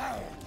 Ow!